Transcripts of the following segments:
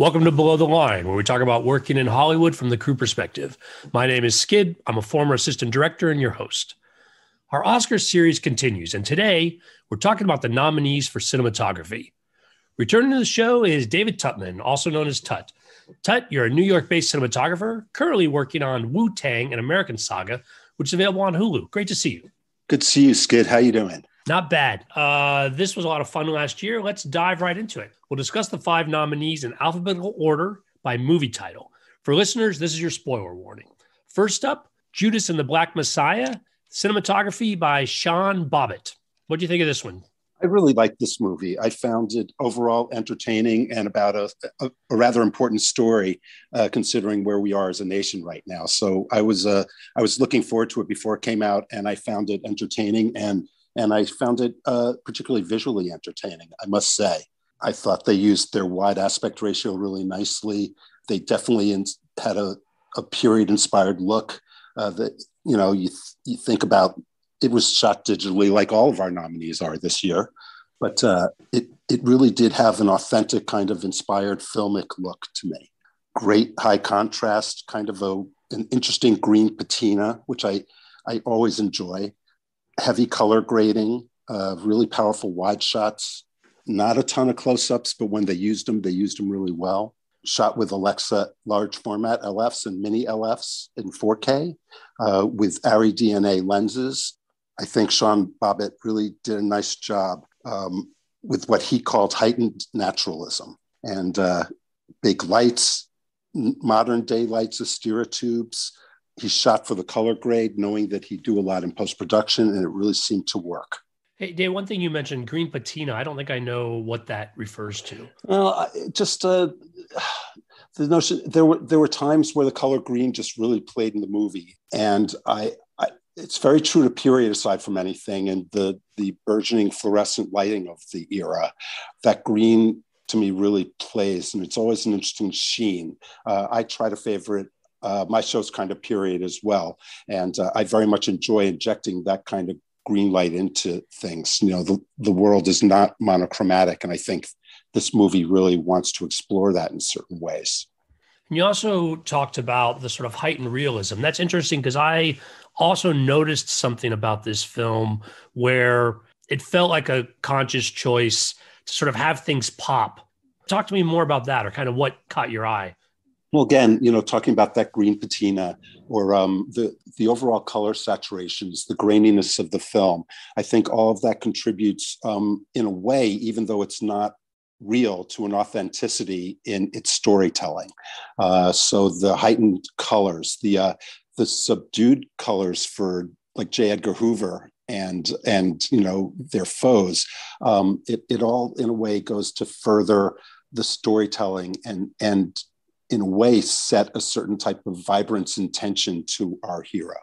Welcome to Below the Line, where we talk about working in Hollywood from the crew perspective. My name is Skid. I'm a former assistant director and your host. Our Oscar series continues, and today we're talking about the nominees for cinematography. Returning to the show is David Tuttman, also known as Tut. Tut, you're a New York based cinematographer, currently working on Wu Tang, an American saga, which is available on Hulu. Great to see you. Good to see you, Skid. How you doing? Not bad. Uh, this was a lot of fun last year. Let's dive right into it. We'll discuss the five nominees in alphabetical order by movie title. For listeners, this is your spoiler warning. First up, Judas and the Black Messiah, cinematography by Sean Bobbitt. What do you think of this one? I really liked this movie. I found it overall entertaining and about a, a, a rather important story, uh, considering where we are as a nation right now. So I was uh, I was looking forward to it before it came out, and I found it entertaining and and I found it uh, particularly visually entertaining. I must say, I thought they used their wide aspect ratio really nicely. They definitely in, had a, a period-inspired look uh, that you know you th- you think about. It was shot digitally, like all of our nominees are this year, but uh, it it really did have an authentic kind of inspired filmic look to me. Great high contrast, kind of a an interesting green patina, which I I always enjoy heavy color grading, uh, really powerful wide shots, not a ton of close ups, but when they used them, they used them really well. Shot with Alexa large format LFs and mini LFs in 4K uh, with ARRI DNA lenses. I think Sean Bobbitt really did a nice job um, with what he called heightened naturalism and uh, big lights, modern day lights, Astera tubes he shot for the color grade, knowing that he'd do a lot in post production, and it really seemed to work. Hey, Dave, one thing you mentioned, green patina. I don't think I know what that refers to. Well, just uh, the notion there were there were times where the color green just really played in the movie, and I, I it's very true to period aside from anything, and the the burgeoning fluorescent lighting of the era. That green to me really plays, and it's always an interesting sheen. Uh, I try to favor it uh, my show's kind of period as well. And uh, I very much enjoy injecting that kind of green light into things. You know, the, the world is not monochromatic. And I think this movie really wants to explore that in certain ways. And you also talked about the sort of heightened realism. That's interesting because I also noticed something about this film where it felt like a conscious choice to sort of have things pop. Talk to me more about that or kind of what caught your eye. Well, again, you know, talking about that green patina or um, the the overall color saturations, the graininess of the film, I think all of that contributes um, in a way, even though it's not real, to an authenticity in its storytelling. Uh, so the heightened colors, the uh, the subdued colors for like J. Edgar Hoover and and you know their foes, um, it it all in a way goes to further the storytelling and and in a way set a certain type of vibrance and tension to our hero.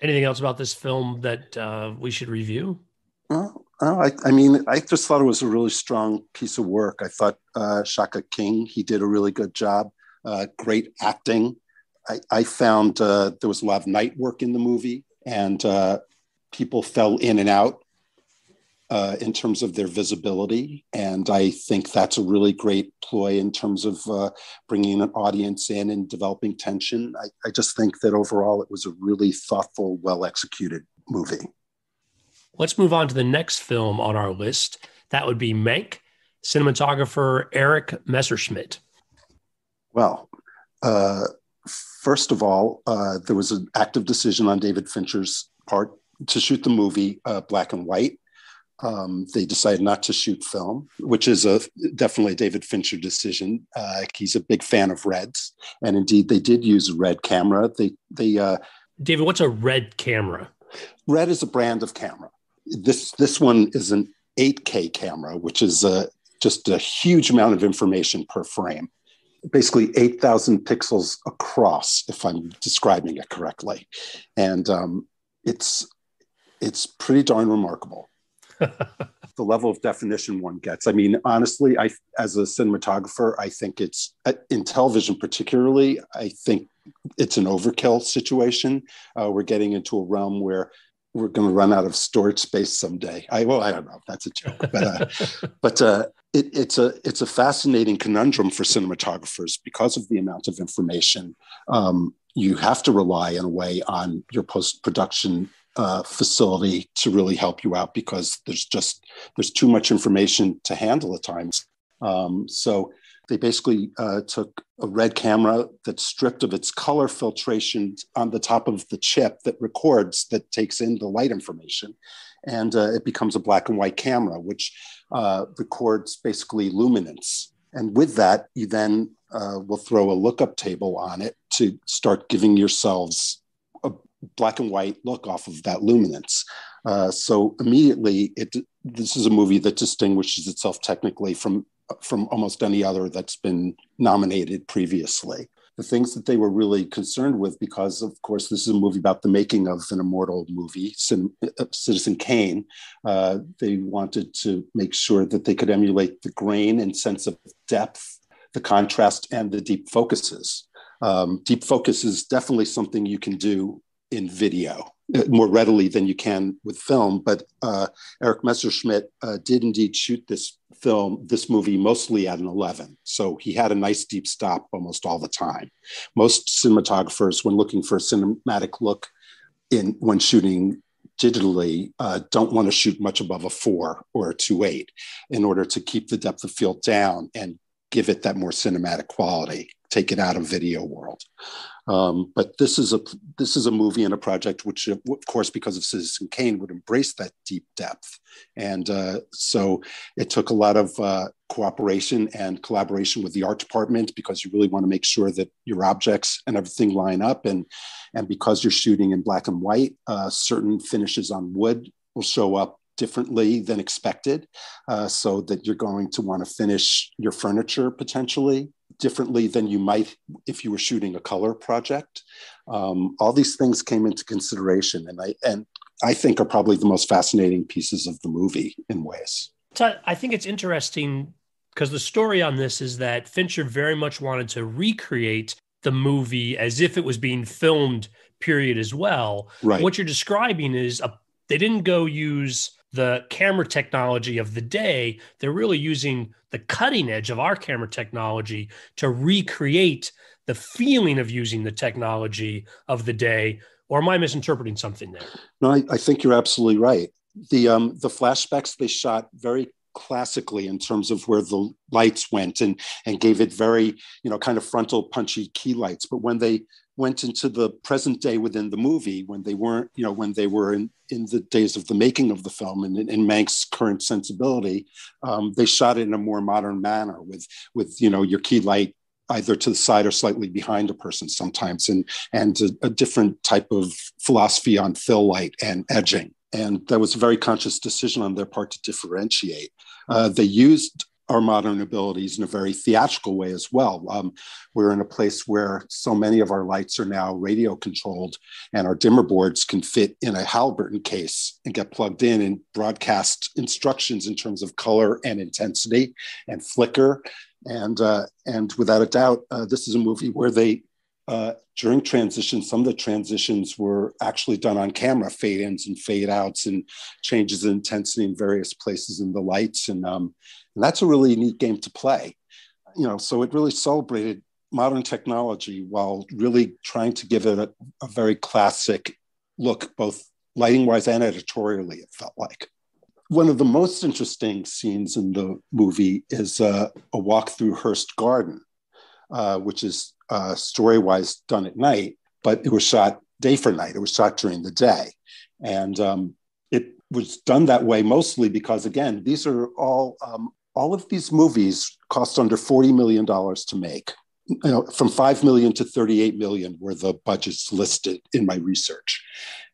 Anything else about this film that uh, we should review? Well, I, I, mean, I just thought it was a really strong piece of work. I thought uh, Shaka King, he did a really good job. Uh, great acting. I, I found uh, there was a lot of night work in the movie, and uh, people fell in and out uh, in terms of their visibility. And I think that's a really great ploy in terms of uh, bringing an audience in and developing tension. I, I just think that overall it was a really thoughtful, well executed movie. Let's move on to the next film on our list. That would be Mank, cinematographer Eric Messerschmidt. Well, uh, first of all, uh, there was an active decision on David Fincher's part to shoot the movie uh, black and white. Um, they decided not to shoot film, which is a definitely a David Fincher decision. Uh, he's a big fan of reds, and indeed, they did use a red camera. They they uh, David, what's a red camera? Red is a brand of camera. This this one is an 8K camera, which is a, just a huge amount of information per frame. Basically, 8,000 pixels across, if I'm describing it correctly, and um, it's it's pretty darn remarkable. the level of definition one gets. I mean, honestly, I as a cinematographer, I think it's uh, in television particularly. I think it's an overkill situation. Uh, we're getting into a realm where we're going to run out of storage space someday. I well, I don't know. That's a joke, but uh, but uh, it, it's a it's a fascinating conundrum for cinematographers because of the amount of information. Um, you have to rely in a way on your post production uh, facility to really help you out because there's just there's too much information to handle at times. Um, so they basically uh, took a red camera that's stripped of its color filtration on the top of the chip that records that takes in the light information and uh, it becomes a black and white camera which uh, records basically luminance and with that you then uh, will throw a lookup table on it to start giving yourselves black and white look off of that luminance uh, so immediately it this is a movie that distinguishes itself technically from from almost any other that's been nominated previously. The things that they were really concerned with, because of course this is a movie about the making of an immortal movie, uh, Citizen Kane. Uh, they wanted to make sure that they could emulate the grain and sense of depth, the contrast, and the deep focuses. Um, deep focus is definitely something you can do in video uh, more readily than you can with film. But uh, Eric Messerschmidt uh, did indeed shoot this film, this movie, mostly at an 11. So he had a nice deep stop almost all the time. Most cinematographers, when looking for a cinematic look in when shooting digitally, uh, don't want to shoot much above a four or a two eight in order to keep the depth of field down and give it that more cinematic quality take it out of video world. Um, but this is a this is a movie and a project which, of course, because of Citizen Kane, would embrace that deep depth, and uh, so it took a lot of uh, cooperation and collaboration with the art department because you really want to make sure that your objects and everything line up, and and because you're shooting in black and white, uh, certain finishes on wood will show up differently than expected, uh, so that you're going to want to finish your furniture potentially differently than you might if you were shooting a color project. Um, all these things came into consideration, and I and I think are probably the most fascinating pieces of the movie in ways. So I think it's interesting because the story on this is that Fincher very much wanted to recreate the movie as if it was being filmed period as well. Right. What you're describing is a they didn't go use the camera technology of the day. They're really using the cutting edge of our camera technology to recreate the feeling of using the technology of the day. Or am I misinterpreting something there? No, I, I think you're absolutely right. The um, the flashbacks they shot very classically in terms of where the lights went and and gave it very you know kind of frontal punchy key lights but when they went into the present day within the movie when they weren't, you know, when they were in, in the days of the making of the film and in Mank's current sensibility, um, they shot it in a more modern manner with, with, you know, your key light either to the side or slightly behind a person sometimes and, and a, a different type of philosophy on fill light and edging. And that was a very conscious decision on their part to differentiate. Uh, they used our modern abilities in a very theatrical way as well. Um, we're in a place where so many of our lights are now radio controlled, and our dimmer boards can fit in a Halliburton case and get plugged in and broadcast instructions in terms of color and intensity and flicker. And uh, and without a doubt, uh, this is a movie where they uh, during transition, some of the transitions were actually done on camera, fade ins and fade outs, and changes in intensity in various places in the lights. And, um, and that's a really neat game to play. You know, so it really celebrated modern technology while really trying to give it a, a very classic look, both lighting wise and editorially, it felt like. One of the most interesting scenes in the movie is uh, a walk through Hearst Garden, uh, which is uh, story wise done at night, but it was shot day for night. It was shot during the day. And um, it was done that way mostly because, again, these are all, um, all of these movies cost under $40 million to make. You know, from 5 million to 38 million were the budgets listed in my research.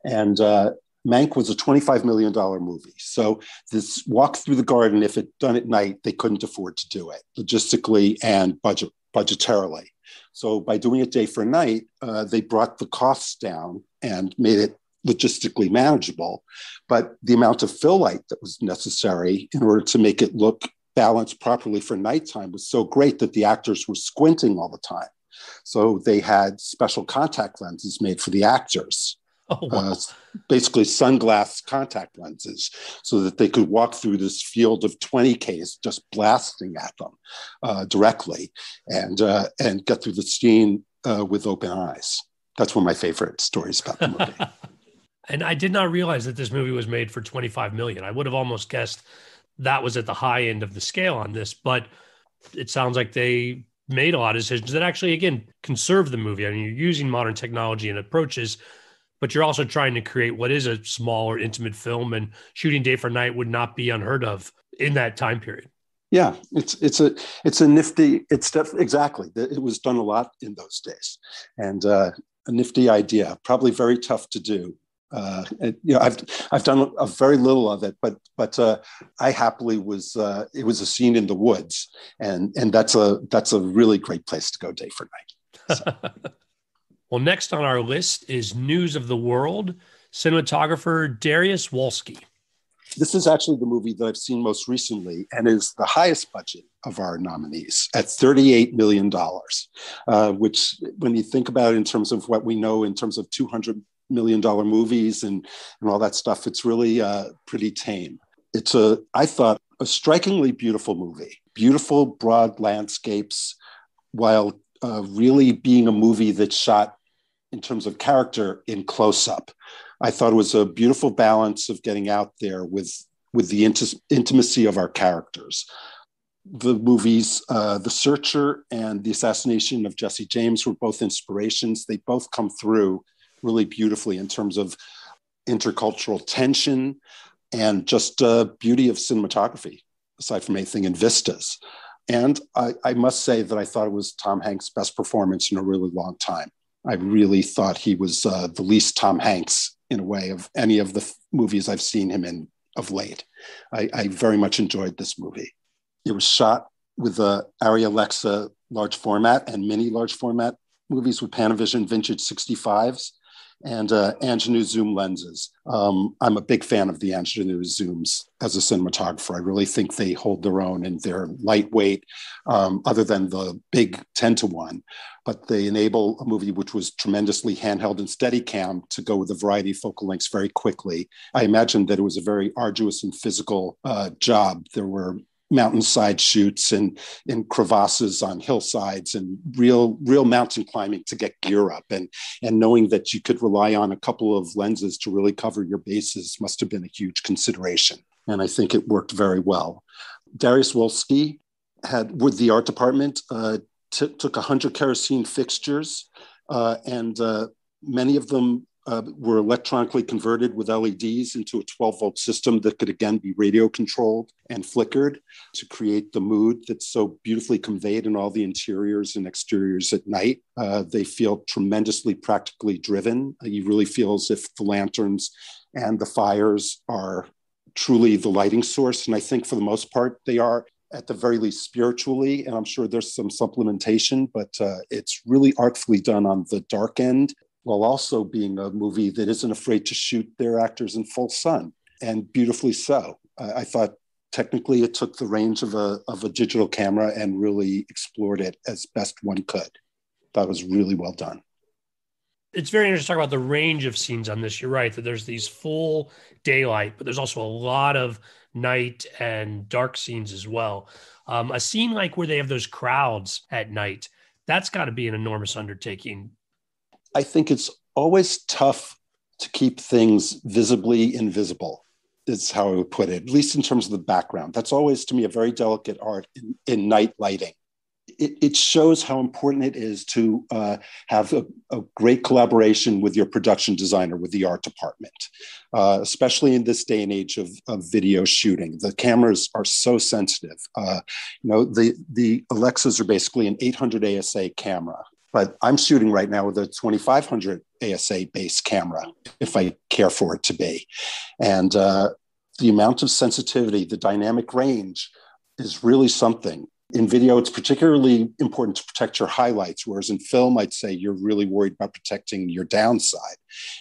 And uh, Mank was a $25 million movie. So this walk through the garden, if it done at night, they couldn't afford to do it logistically and budget budgetarily. So by doing it day for night, uh, they brought the costs down and made it logistically manageable. But the amount of fill light that was necessary in order to make it look balanced properly for nighttime was so great that the actors were squinting all the time. So they had special contact lenses made for the actors. Oh, wow. uh, basically sunglass contact lenses, so that they could walk through this field of 20Ks just blasting at them uh, directly and, uh, and get through the scene uh, with open eyes. That's one of my favorite stories about the movie. and I did not realize that this movie was made for 25 million. I would have almost guessed that was at the high end of the scale on this, but it sounds like they made a lot of decisions that actually, again, conserve the movie. I mean, you're using modern technology and approaches, but you're also trying to create what is a small or intimate film, and shooting day for night would not be unheard of in that time period. Yeah, it's it's a it's a nifty. It's def, exactly. It was done a lot in those days, and uh, a nifty idea. Probably very tough to do, uh, and, you know, I've I've done a very little of it, but but uh, I happily was. Uh, it was a scene in the woods, and and that's a that's a really great place to go day for night. So. well, next on our list is News of the World cinematographer Dariusz Wolski. This is actually the movie that I've seen most recently, and is the highest budget of our nominees at $38 million, uh, which, when you think about it in terms of what we know in terms of 200 million dollar movies and and all that stuff. It's really uh, pretty tame. It's a I thought a strikingly beautiful movie, beautiful broad landscapes, while uh, really being a movie that's shot in terms of character in close up. I thought it was a beautiful balance of getting out there with with the int- intimacy of our characters. The movies, uh, The Searcher and The Assassination of Jesse James, were both inspirations. They both come through really beautifully in terms of intercultural tension and just uh, beauty of cinematography, aside from anything in vistas. And I, I, must say that I thought it was Tom Hanks' best performance in a really long time. I really thought he was uh, the least Tom Hanks in a way of any of the f- movies I've seen him in of late. I, I, very much enjoyed this movie. It was shot with the Arri Alexa large format and mini large format movies with Panavision vintage 65s and uh, Angenieux zoom lenses. Um, I'm a big fan of the Angenieux zooms as a cinematographer. I really think they hold their own and they're lightweight, um, other than the big 10 to 1. But they enable a movie which was tremendously handheld and steady cam to go with a variety of focal lengths very quickly. I imagine that it was a very arduous and physical uh, job. There were mountainside shoots and in crevasses on hillsides and real real mountain climbing to get gear up. And and knowing that you could rely on a couple of lenses to really cover your bases must have been a huge consideration. And i think it worked very well. Dariusz Wolski had with the art department uh, t- took 100 kerosene fixtures uh, and uh, many of them uh, were electronically converted with LEDs into a 12 volt system that could again be radio controlled and flickered to create the mood that's so beautifully conveyed in all the interiors and exteriors at night. Uh, they feel tremendously practically driven. Uh, you really feel as if the lanterns and the fires are truly the lighting source. And I think for the most part, they are at the very least spiritually, and I'm sure there's some supplementation, but uh, it's really artfully done on the dark end while also being a movie that isn't afraid to shoot their actors in full sun and beautifully so. I, I thought technically it took the range of a, of a digital camera and really explored it as best one could. That was really well done. It's very interesting to talk about the range of scenes on this. You're right that there's these full daylight, but there's also a lot of night and dark scenes as well. Um, a scene like where they have those crowds at night, that's got to be an enormous undertaking I think it's always tough to keep things visibly invisible, is how I would put it, at least in terms of the background. That's always, to me, a very delicate art in, in night lighting. It, it, shows how important it is to uh, have a, a, great collaboration with your production designer, with the art department, uh, especially in this day and age of, of, video shooting. The cameras are so sensitive. Uh, you know, the, the Alexas are basically an 800 ASA camera but I'm shooting right now with a 2500 ASA based camera, if I care for it to be. And uh, the amount of sensitivity, the dynamic range is really something. In video, it's particularly important to protect your highlights, whereas in film, I'd say you're really worried about protecting your downside.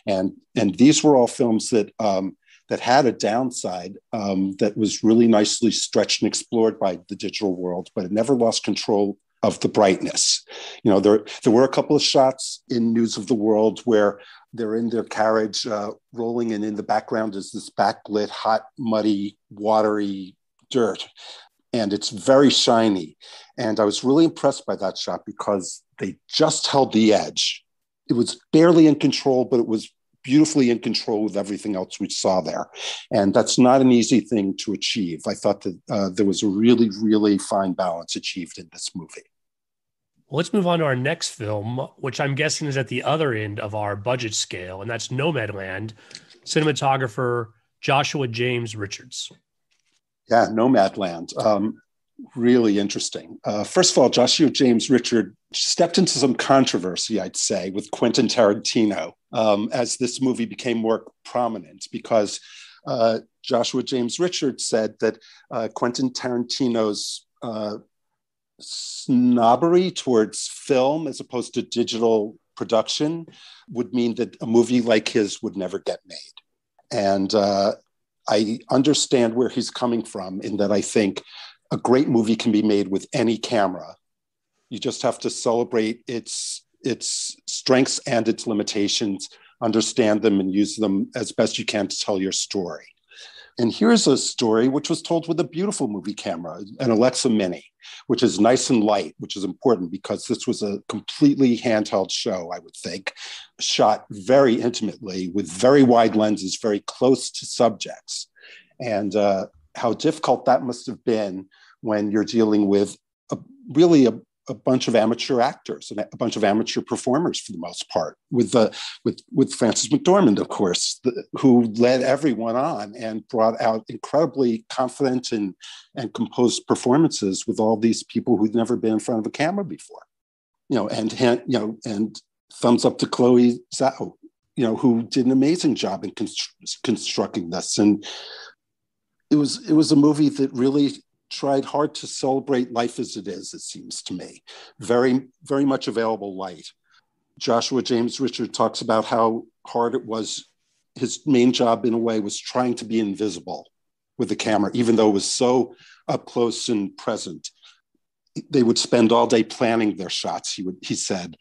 And, and these were all films that, um, that had a downside um, that was really nicely stretched and explored by the digital world, but it never lost control of the brightness. You know, there there were a couple of shots in News of the World where they're in their carriage uh, rolling, and in the background is this backlit, hot, muddy, watery dirt, and it's very shiny. And I was really impressed by that shot because they just held the edge. It was barely in control, but it was beautifully in control with everything else we saw there. And that's not an easy thing to achieve. I thought that uh, there was a really, really fine balance achieved in this movie. Let's move on to our next film, which I'm guessing is at the other end of our budget scale, and that's Nomadland, cinematographer Joshua James Richards. Yeah, Nomadland. Um, really interesting. Uh, first of all, Joshua James Richard stepped into some controversy, I'd say, with Quentin Tarantino um, as this movie became more prominent because uh, Joshua James Richard said that uh, Quentin Tarantino's uh, snobbery towards film as opposed to digital production would mean that a movie like his would never get made. And uh, I understand where he's coming from in that I think a great movie can be made with any camera. You just have to celebrate its its strengths and its limitations, understand them, and use them as best you can to tell your story. And here's a story which was told with a beautiful movie camera, an Alexa Mini, which is nice and light, which is important because this was a completely handheld show, I would think, shot very intimately with very wide lenses, very close to subjects. And uh, how difficult that must have been when you're dealing with a, really a, a bunch of amateur actors and a bunch of amateur performers for the most part, with the with with Frances McDormand, of course, the, who led everyone on and brought out incredibly confident and and composed performances with all these people who'd never been in front of a camera before, you know, and you know, and thumbs up to Chloe Zhao, you know, who did an amazing job in constru- constructing this. And it was it was a movie that really tried hard to celebrate life as it is, it seems to me. Very, very much available light. Joshua James Richard talks about how hard it was. His main job, in a way, was trying to be invisible with the camera, even though it was so up close and present. They would spend all day planning their shots, he, would, he said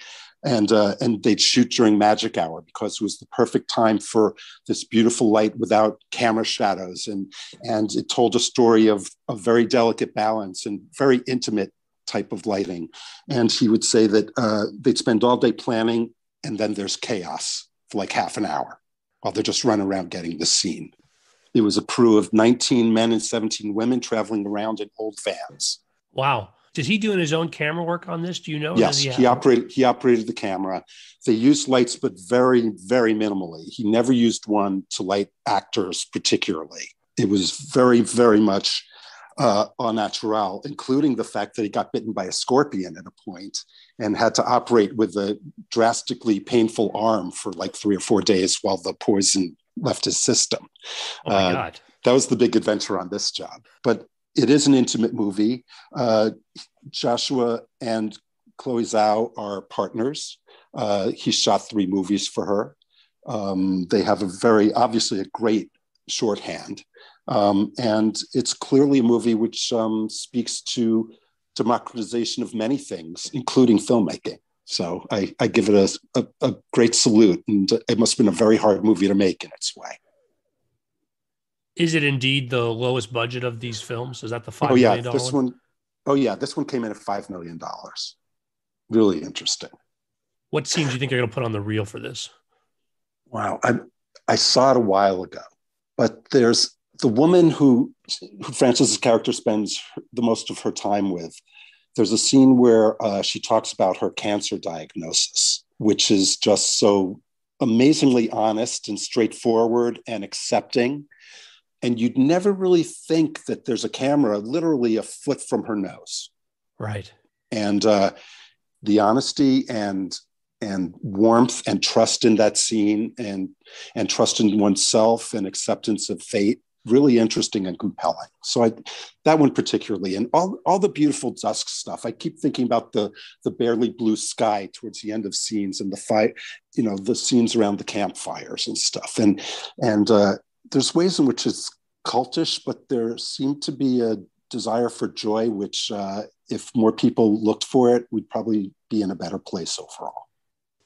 and uh, and they'd shoot during magic hour because it was the perfect time for this beautiful light without camera shadows. And and it told a story of a very delicate balance and very intimate type of lighting. And he would say that uh, they'd spend all day planning and then there's chaos for like half an hour while they're just running around getting the scene. It was a crew of 19 men and 17 women traveling around in old vans. Wow did he doing his own camera work on this? Do you know? Yes, he, he, operated. He operated the camera. They used lights, but very, very minimally. He never used one to light actors particularly. It was very, very much uh, au naturel, including the fact that he got bitten by a scorpion at a point and had to operate with a drastically painful arm for like three or four days while the poison left his system. Oh my uh, God. That was the big adventure on this job. But it is an intimate movie. Uh, Joshua and Chloe Zhao are partners. Uh, he shot three movies for her. Um, they have a very, obviously, a great shorthand. Um, and it's clearly a movie which um, speaks to democratization of many things, including filmmaking. So I, I give it a, a, a great salute. And it must have been a very hard movie to make in its way. Is it indeed the lowest budget of these films? Is that the five oh, yeah, million this one? Oh yeah, this one came in at five million dollars. Really interesting. What scenes do you think you are going to put on the reel for this? Wow, I I saw it a while ago, but there's the woman who who Frances's character spends the most of her time with. There's a scene where uh, she talks about her cancer diagnosis, which is just so amazingly honest and straightforward and accepting and you'd never really think that there's a camera literally a foot from her nose. Right. And uh, the honesty and and warmth and trust in that scene and and trust in oneself and acceptance of fate really interesting and compelling. So i that one particularly and all, all the beautiful dusk stuff. I keep thinking about the the barely blue sky towards the end of scenes and the fight you know the scenes around the campfires and stuff. And and uh, there's ways in which it's cultish, but there seemed to be a desire for joy, which, uh, if more people looked for it, we'd probably be in a better place overall.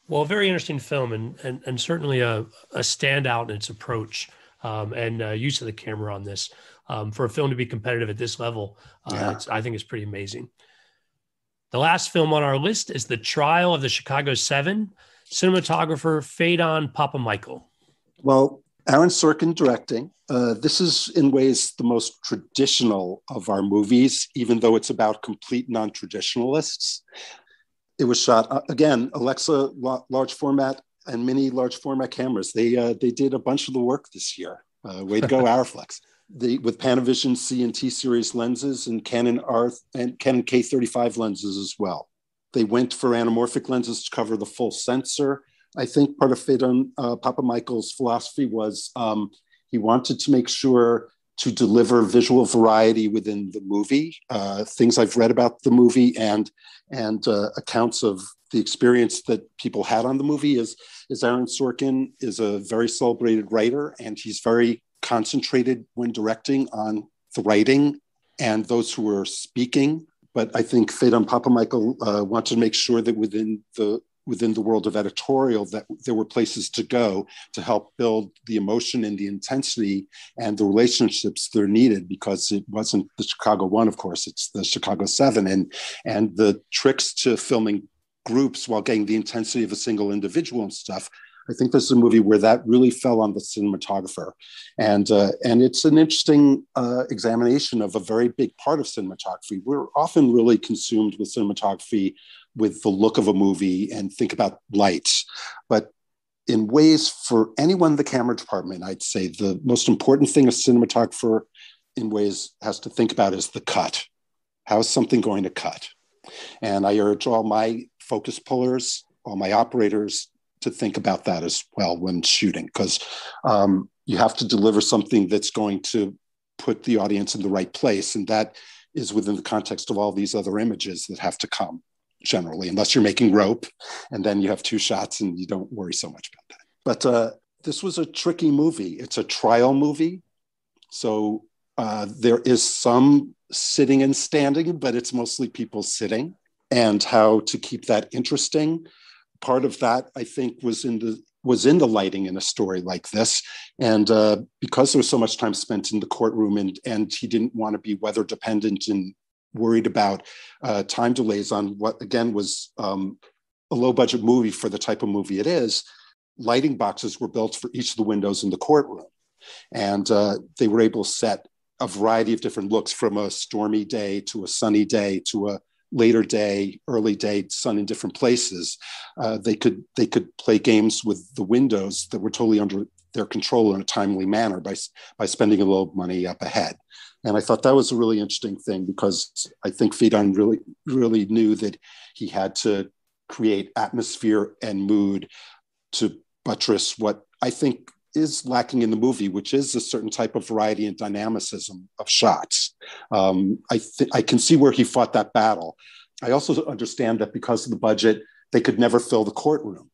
Well, very interesting film and, and, and certainly a, a standout in its approach um, and uh, use of the camera on this. Um, for a film to be competitive at this level, uh, yeah. I think it's pretty amazing. The last film on our list is The Trial of the Chicago Seven, cinematographer Phaedon Papamichael. Well, Aaron Sorkin directing. Uh, this is, in ways, the most traditional of our movies, even though it's about complete non traditionalists. It was shot, uh, again, Alexa large format and mini large format cameras. They, uh, they did a bunch of the work this year. Uh, way to go, Arriflex. The, with Panavision C and T series lenses and Canon R and Canon K35 lenses as well. They went for anamorphic lenses to cover the full sensor I think part of Phaedon uh, Papamichael's philosophy was um, he wanted to make sure to deliver visual variety within the movie. Uh, things I've read about the movie and and uh, accounts of the experience that people had on the movie is is Aaron Sorkin is a very celebrated writer and he's very concentrated when directing on the writing and those who are speaking. But I think Phaedon Papamichael uh, wanted to make sure that within the within the world of editorial that there were places to go to help build the emotion and the intensity and the relationships that are needed because it wasn't the Chicago one, of course, it's the Chicago seven. And, and the tricks to filming groups while getting the intensity of a single individual and stuff. I think this is a movie where that really fell on the cinematographer, and uh, and it's an interesting uh, examination of a very big part of cinematography. We're often really consumed with cinematography with the look of a movie and think about lights. But in ways for anyone in the camera department, I'd say the most important thing a cinematographer in ways has to think about is the cut. How is something going to cut? And I urge all my focus pullers, all my operators to think about that as well when shooting, because um, you have to deliver something that's going to put the audience in the right place. And that is within the context of all these other images that have to come generally, unless you're making rope, and then you have two shots and you don't worry so much about that. But uh, this was a tricky movie. It's a trial movie, so uh, there is some sitting and standing, but it's mostly people sitting. And how to keep that interesting. Part of that, I think, was in the was in the lighting in a story like this. And uh, because there was so much time spent in the courtroom and, and he didn't want to be weather dependent and worried about uh, time delays on what again was um, a low budget movie for the type of movie it is lighting boxes were built for each of the windows in the courtroom. And uh, they were able to set a variety of different looks from a stormy day to a sunny day to a later day early day sun in different places. Uh, they could they could play games with the windows that were totally under their control in a timely manner by by spending a little money up ahead and I thought that was a really interesting thing because I think Phaedon really, really knew that he had to create atmosphere and mood to buttress what I think is lacking in the movie, which is a certain type of variety and dynamicism of shots. Um, I, th- I can see where he fought that battle. I also understand that because of the budget, they could never fill the courtroom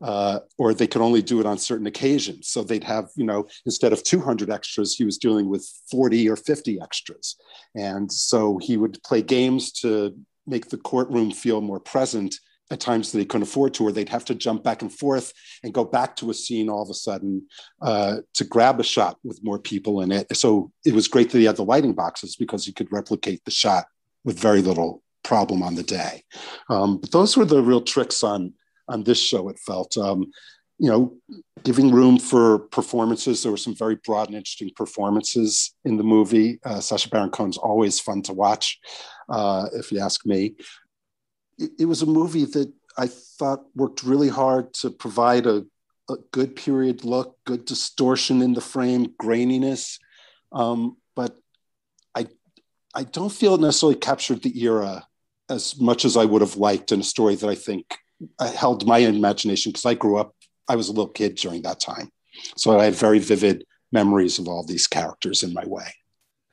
uh, or they could only do it on certain occasions. So they'd have, you know, instead of 200 extras, he was dealing with 40 or 50 extras. And so he would play games to make the courtroom feel more present at times that they couldn't afford to, or they'd have to jump back and forth and go back to a scene all of a sudden uh, to grab a shot with more people in it. So it was great that he had the lighting boxes because he could replicate the shot with very little problem on the day. Um, but those were the real tricks on on this show. It felt, um, you know, giving room for performances. There were some very broad and interesting performances in the movie. Uh, Sacha Baron Cohen's always fun to watch, uh, if you ask me. It, it, was a movie that I thought worked really hard to provide a, a good period look, good distortion in the frame, graininess. Um, but I, I don't feel it necessarily captured the era as much as I would have liked in a story that I think held my imagination because I grew up, I was a little kid during that time. So I have very vivid memories of all these characters in my way.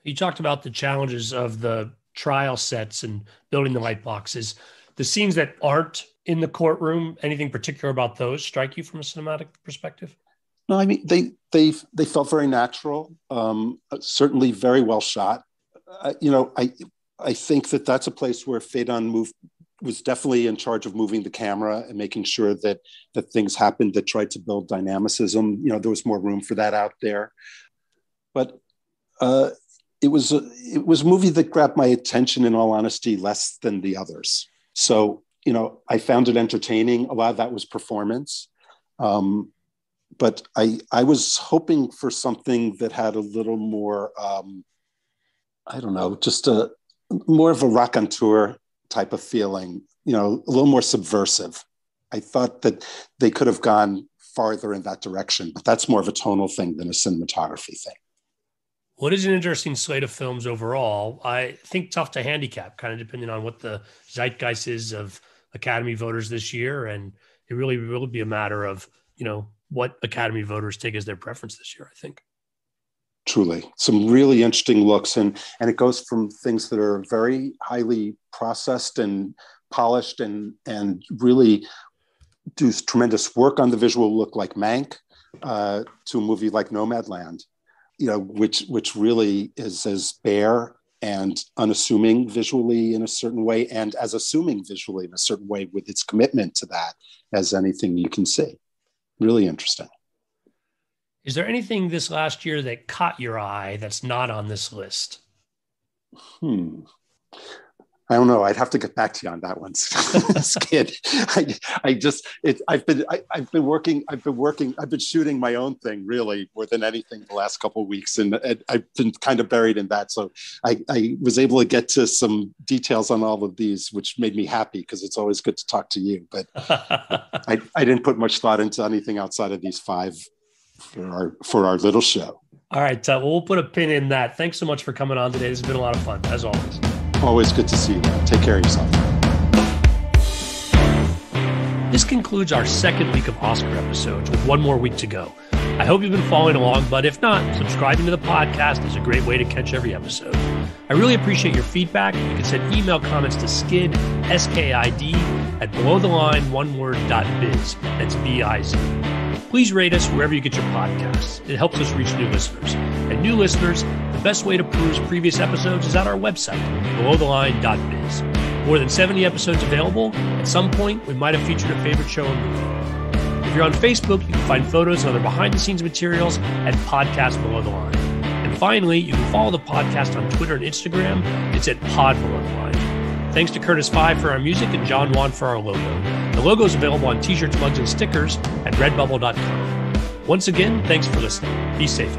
You talked about the challenges of the trial sets and building the light boxes. The scenes that aren't in the courtroom, anything particular about those strike you from a cinematic perspective? No, I mean they they they felt very natural. Um, certainly very well shot. uh, you know, I I think that that's a place where Phaedon moved was definitely in charge of moving the camera and making sure that that things happened that tried to build dynamicism. You know, there was more room for that out there, but uh, it was a, it was a movie that grabbed my attention. In all honesty, less than the others. So you know, I found it entertaining. A lot of that was performance. Um, but I, I was hoping for something that had a little more, um, I don't know, just a more of a raconteur type of feeling, you know, a little more subversive. I thought that they could have gone farther in that direction, but that's more of a tonal thing than a cinematography thing. What is an interesting slate of films overall? I think tough to handicap, kind of depending on what the zeitgeist is of Academy voters this year, and it really will be a matter of you know what Academy voters take as their preference this year. I think truly some really interesting looks. And and it goes from things that are very highly processed and polished and and really do tremendous work on the visual look like mank uh, to a movie like nomadland you know which which really is as bare and unassuming visually in a certain way and as assuming visually in a certain way with its commitment to that as anything you can see. Really interesting is there anything this last year that caught your eye that's not on this list? Hmm. I don't know. I'd have to get back to you on that one, Skid. I, I just, it, I've been, I, have been working, I've been working, I've been shooting my own thing really more than anything the last couple of weeks, and, and I've been kind of buried in that. So I, I was able to get to some details on all of these, which made me happy because it's always good to talk to you. But I, I didn't put much thought into anything outside of these five for our for our little show. All right, uh, well, we'll put a pin in that. Thanks so much for coming on today. This has been a lot of fun, as always. Always good to see you. Man. Take care of yourself. This concludes our second week of Oscar episodes with one more week to go. I hope you've been following along, but if not, subscribing to the podcast is a great way to catch every episode. I really appreciate your feedback. You can send email comments to skid, S-K-I-D, at belowtheline, one word, dot biz. That's B-I-Z please rate us wherever you get your podcasts. It helps us reach new listeners. And new listeners, the best way to peruse previous episodes is at our website, belowtheline.biz. More than 70 episodes available. At some point, we might have featured a favorite show or movie. If you're on Facebook, you can find photos and other behind the scenes materials at Podcast Below the Line. And finally, you can follow the podcast on Twitter and Instagram. It's at Pod Below the Line. Thanks to Curtis Five for our music and John Wan for our logo. The logo is available on t shirts, mugs, and stickers at redbubble.com. Once again, thanks for listening. Be safe